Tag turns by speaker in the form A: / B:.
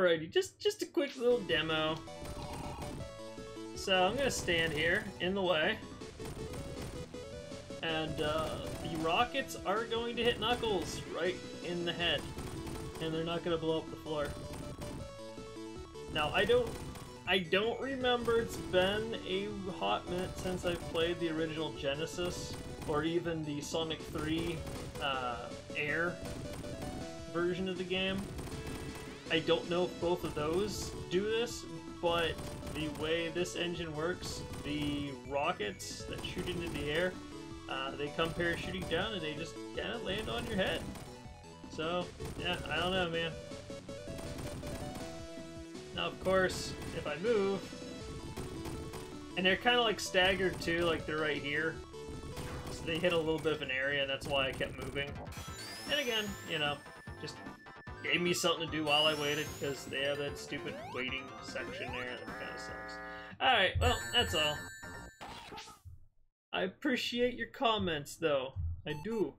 A: Alrighty, just just a quick little demo. So I'm gonna stand here in the way, and uh, the rockets are going to hit Knuckles right in the head, and they're not gonna blow up the floor. Now I don't, I don't remember. It's been a hot minute since I've played the original Genesis, or even the Sonic 3 uh, Air version of the game. I don't know if both of those do this, but the way this engine works, the rockets that shoot into the air, uh, they come parachuting down and they just kind of land on your head. So, yeah, I don't know, man. Now, of course, if I move, and they're kind of like staggered too, like they're right here. So they hit a little bit of an area, and that's why I kept moving. And again, you know, just gave me something to do while I waited because they have that stupid waiting section there that kind of sucks. Alright, well, that's all. I appreciate your comments, though. I do.